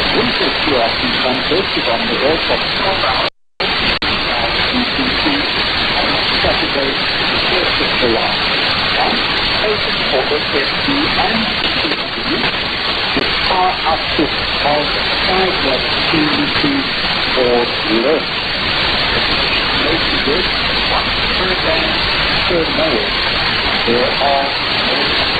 The winter the earth of 12 hours UTC on Saturday, the 1st of July. And open for SFT and CCTV with power output of 5 watt CVT or per mode. There are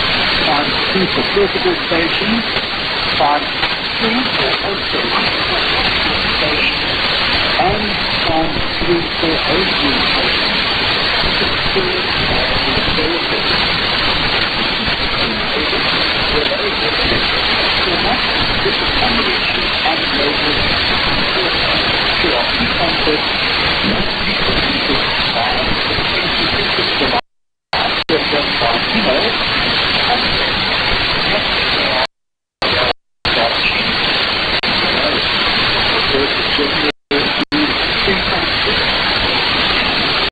on two for base station, times two for portable stations, and times three for OG station.